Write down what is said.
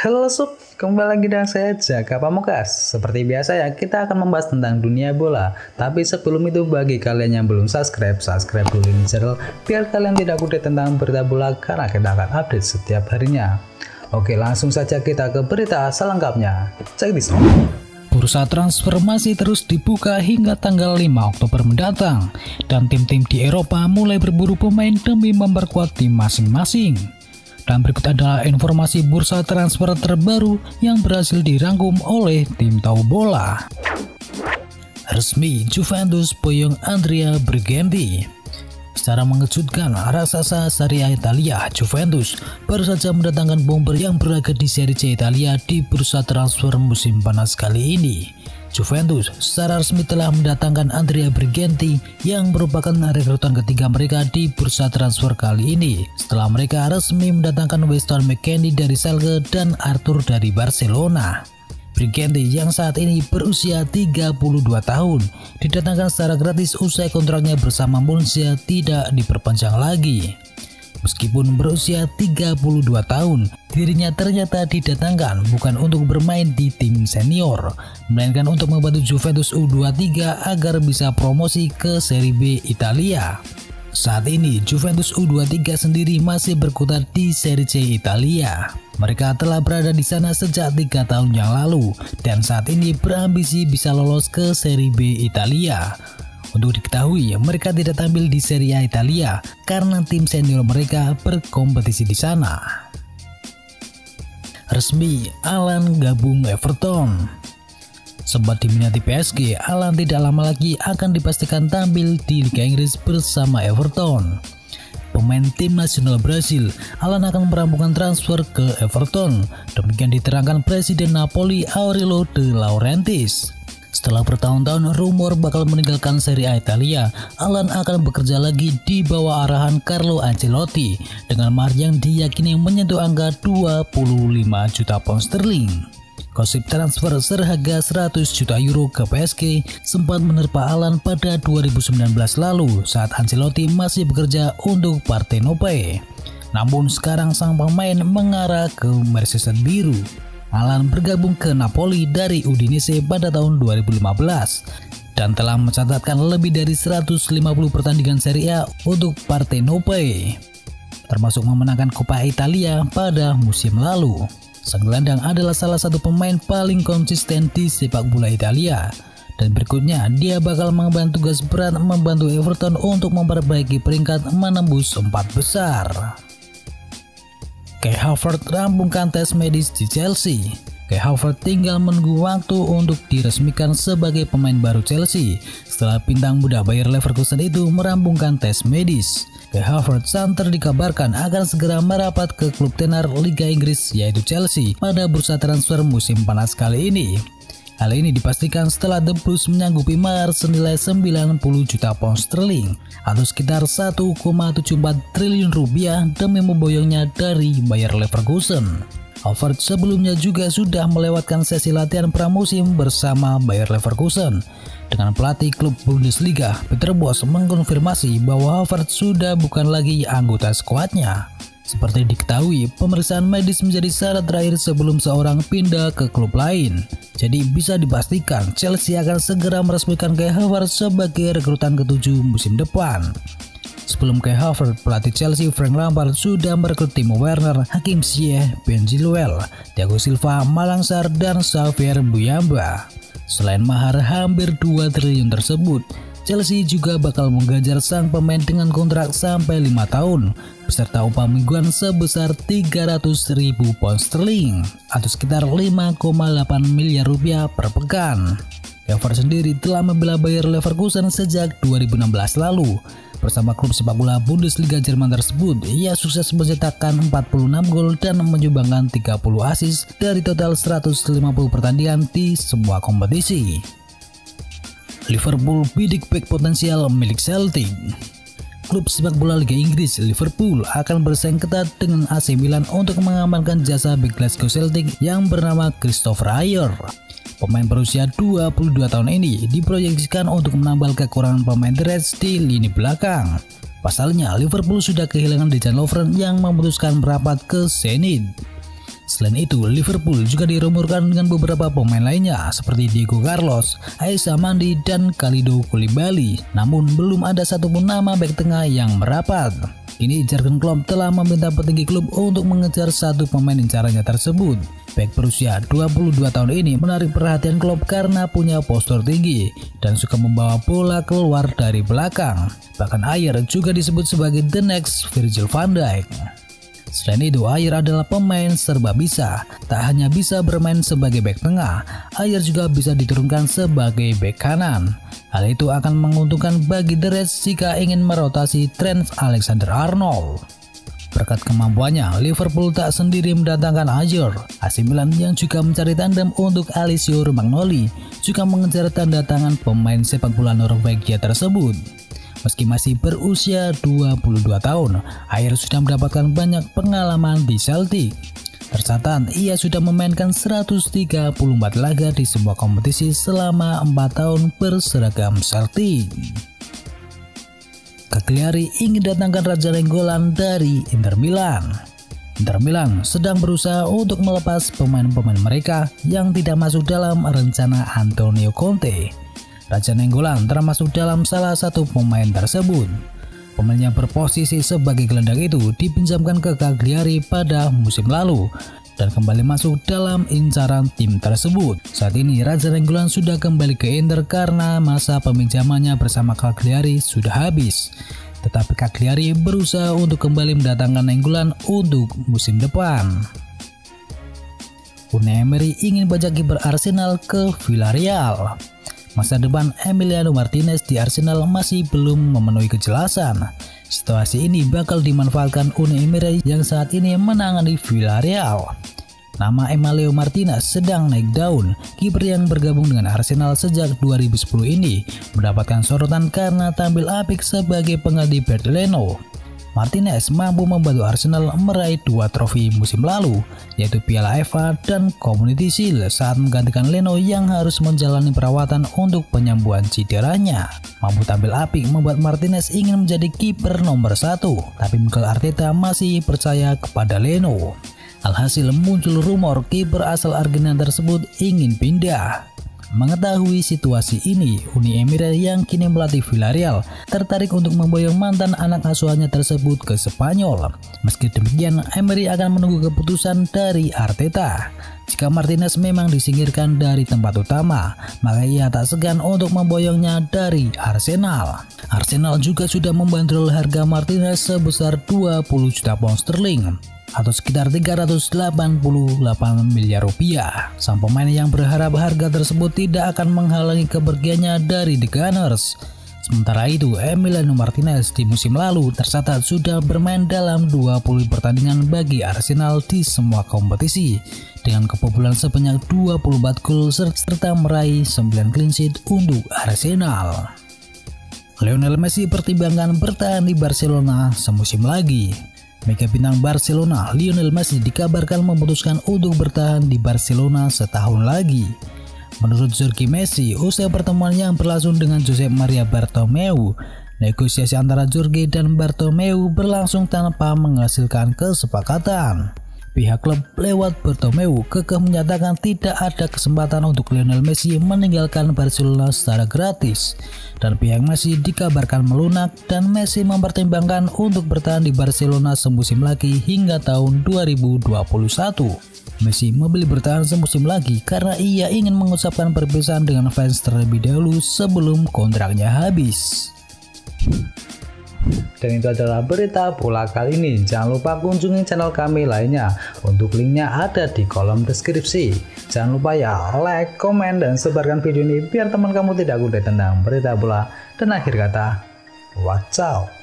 Halo Sob, kembali lagi dengan saya Jaka Pamukas. Seperti biasa ya, kita akan membahas tentang dunia bola. Tapi sebelum itu bagi kalian yang belum subscribe, subscribe dulu ini channel biar kalian tidak update tentang berita bola karena kita akan update setiap harinya. Oke, langsung saja kita ke berita selengkapnya. Check this out. Bursa transfer masih terus dibuka hingga tanggal 5 Oktober mendatang dan tim-tim di Eropa mulai berburu pemain demi memperkuat tim masing-masing. Dan berikut adalah informasi bursa transfer terbaru yang berhasil dirangkum oleh tim tahu bola. Resmi Juventus boyong Andrea Briganti Secara mengejutkan, raksasa Serie A Italia, Juventus, baru saja mendatangkan bomber yang berlaga di Serie C Italia di bursa transfer musim panas kali ini. Juventus secara resmi telah mendatangkan Andrea Briganti yang merupakan rekrutan ketiga mereka di bursa transfer kali ini setelah mereka resmi mendatangkan Weston McKennie dari Schalke dan Arthur dari Barcelona. Briganti yang saat ini berusia 32 tahun didatangkan secara gratis usai kontraknya bersama Monza tidak diperpanjang lagi. Meskipun berusia 32 tahun, dirinya ternyata didatangkan bukan untuk bermain di tim senior, melainkan untuk membantu Juventus U23 agar bisa promosi ke Serie B Italia. Saat ini Juventus U23 sendiri masih berkutat di Serie C Italia. Mereka telah berada di sana sejak tiga tahun yang lalu dan saat ini berambisi bisa lolos ke Serie B Italia. Untuk diketahui, mereka tidak tampil di Serie A Italia karena tim senior mereka berkompetisi di sana. Resmi, Alan gabung Everton. Sempat diminati PSG, Alan tidak lama lagi akan dipastikan tampil di Liga Inggris bersama Everton. Pemain tim nasional Brasil, Alan akan merampungkan transfer ke Everton. Demikian diterangkan Presiden Napoli Aurelio De Laurentiis. Setelah bertahun-tahun rumor bakal meninggalkan Serie A Italia, Alan akan bekerja lagi di bawah arahan Carlo Ancelotti dengan yang diyakini menyentuh angka 25 juta pound sterling. Gosip transfer seharga 100 juta euro ke PSG sempat menerpa Alan pada 2019 lalu saat Ancelotti masih bekerja untuk Partenope. Namun sekarang sang pemain mengarah ke Mercedes biru. Alan bergabung ke Napoli dari Udinese pada tahun 2015 dan telah mencatatkan lebih dari 150 pertandingan Serie A untuk Partenope, termasuk memenangkan Coppa Italia pada musim lalu. Sang gelandang adalah salah satu pemain paling konsisten di sepak bola Italia. Dan berikutnya, dia bakal mengemban tugas berat membantu Everton untuk memperbaiki peringkat menembus empat besar. Kai Havertz rampungkan tes medis di Chelsea. Kai Havertz tinggal menunggu waktu untuk diresmikan sebagai pemain baru Chelsea setelah bintang muda Bayer Leverkusen itu merampungkan tes medis. Kai Havertz santer dikabarkan akan segera merapat ke klub tenar Liga Inggris yaitu Chelsea pada bursa transfer musim panas kali ini. Hal ini dipastikan setelah The Blues menyanggupi mahar senilai 90 juta pound sterling atau sekitar 1,74 triliun rupiah demi memboyongnya dari Bayer Leverkusen. Havertz sebelumnya juga sudah melewatkan sesi latihan pramusim bersama Bayer Leverkusen. Dengan pelatih klub Bundesliga, Peter Bosz mengkonfirmasi bahwa Havertz sudah bukan lagi anggota skuadnya. Seperti diketahui, pemeriksaan medis menjadi syarat terakhir sebelum seorang pindah ke klub lain. Jadi bisa dipastikan Chelsea akan segera meresmikan Kai Havertz sebagai rekrutan ketujuh musim depan. Sebelum Kai Havertz, pelatih Chelsea Frank Lampard sudah merekrut Timo Werner, Hakim Ziyech, Ben Chilwell, Thiago Silva, Malangsar, dan Xavier Buyamba. Selain mahar hampir 2 triliun tersebut, Chelsea juga bakal menggajar sang pemain dengan kontrak sampai 5 tahun beserta upah mingguan sebesar 300 ribu pound sterling atau sekitar 5,8 miliar rupiah per pekan. Havertz sendiri telah membela Bayer Leverkusen sejak 2016 lalu. Bersama klub sepak bola Bundesliga Jerman tersebut, ia sukses mencetakkan 46 gol dan menyumbangkan 30 assist dari total 150 pertandingan di semua kompetisi. Liverpool bidik back potensial milik Celtic. Klub sepak bola Liga Inggris Liverpool akan bersaing ketat dengan AC Milan untuk mengamankan jasa back Glasgow Celtic yang bernama Christopher Ayer. Pemain berusia 22 tahun ini diproyeksikan untuk menambal kekurangan pemain The Reds di lini belakang. Pasalnya, Liverpool sudah kehilangan Dejan Lovren yang memutuskan merapat ke Zenit. Selain itu, Liverpool juga dirumorkan dengan beberapa pemain lainnya seperti Diego Carlos, Aisa Mandi, dan Kalido Koulibaly. Namun belum ada satupun nama back tengah yang merapat. Kini Jurgen Klopp telah meminta petinggi klub untuk mengejar satu pemain incarannya tersebut. Back berusia 22 tahun ini menarik perhatian Klopp karena punya postur tinggi dan suka membawa bola keluar dari belakang. Bahkan Ayer juga disebut sebagai the next Virgil van Dijk. Selain itu, Ayer adalah pemain serba bisa. Tak hanya bisa bermain sebagai bek tengah, Ayer juga bisa diturunkan sebagai bek kanan. Hal itu akan menguntungkan bagi The Reds jika ingin merotasi Trent Alexander-Arnold. Berkat kemampuannya, Liverpool tak sendiri mendatangkan Ayer. AC Milan yang juga mencari tandem untuk Alessio Romagnoli juga mengejar tanda tangan pemain sepak bola Norwegia tersebut. Meski masih berusia 22 tahun, Ayer sudah mendapatkan banyak pengalaman di Celtic. Tercatat, ia sudah memainkan 134 laga di sebuah kompetisi selama 4 tahun berseragam Celtic. Cagliari ingin datangkan Raja Lenggolan dari Inter Milan. Inter Milan sedang berusaha untuk melepas pemain-pemain mereka yang tidak masuk dalam rencana Antonio Conte. Raja Nenggolan termasuk dalam salah satu pemain tersebut. Pemain yang berposisi sebagai gelandang itu dipinjamkan ke Cagliari pada musim lalu dan kembali masuk dalam incaran tim tersebut. Saat ini Raja Nenggolan sudah kembali ke Inter karena masa peminjamannya bersama Cagliari sudah habis. Tetapi Cagliari berusaha untuk kembali mendatangkan Nenggolan untuk musim depan. Unai Emery ingin bajak kiper Arsenal ke Villarreal. Masa depan Emiliano Martinez di Arsenal masih belum memenuhi kejelasan. Situasi ini bakal dimanfaatkan Unai Emery yang saat ini menangani Villarreal. Nama Emilio Martinez sedang naik daun. Kiper yang bergabung dengan Arsenal sejak 2010 ini mendapatkan sorotan karena tampil apik sebagai pengganti Bert Leno. Martinez mampu membantu Arsenal meraih dua trofi musim lalu, yaitu Piala FA dan Community Shield saat menggantikan Leno yang harus menjalani perawatan untuk penyembuhan cederanya. Mampu tampil apik membuat Martinez ingin menjadi kiper nomor satu, tapi Mikel Arteta masih percaya kepada Leno. Alhasil muncul rumor kiper asal Argentina tersebut ingin pindah. Mengetahui situasi ini, Uni Emirat yang kini melatih Villarreal tertarik untuk memboyong mantan anak asuhannya tersebut ke Spanyol. Meski demikian, Emery akan menunggu keputusan dari Arteta. Jika Martinez memang disingkirkan dari tempat utama, maka ia tak segan untuk memboyongnya dari Arsenal. Arsenal juga sudah membandrol harga Martinez sebesar 20 juta pound sterling atau sekitar 388 miliar rupiah. Sang pemain yang berharap harga tersebut tidak akan menghalangi kepergiannya dari The Gunners. Sementara itu, Emiliano Martinez di musim lalu tercatat sudah bermain dalam 20 pertandingan bagi Arsenal di semua kompetisi dengan kebobolan sebanyak 24 gol serta meraih 9 clean sheet untuk Arsenal. Lionel Messi pertimbangkan bertahan di Barcelona semusim lagi. Mega bintang Barcelona Lionel Messi dikabarkan memutuskan untuk bertahan di Barcelona setahun lagi. Menurut Jorge Messi, usai pertemuan yang berlangsung dengan Jose Maria Bartomeu, negosiasi antara Jorge dan Bartomeu berlangsung tanpa menghasilkan kesepakatan. Pihak klub lewat Bartomeu kekeh menyatakan tidak ada kesempatan untuk Lionel Messi meninggalkan Barcelona secara gratis dan pihak Messi dikabarkan melunak dan Messi mempertimbangkan untuk bertahan di Barcelona semusim lagi hingga tahun 2021. Messi memilih bertahan semusim lagi karena ia ingin mengucapkan perpisahan dengan fans terlebih dahulu sebelum kontraknya habis. Dan itu adalah berita bola kali ini. Jangan lupa kunjungi channel kami lainnya. Untuk linknya ada di kolom deskripsi. Jangan lupa ya like, komen, dan sebarkan video ini biar teman kamu tidak kudet tentang berita bola. Dan akhir kata, watch out.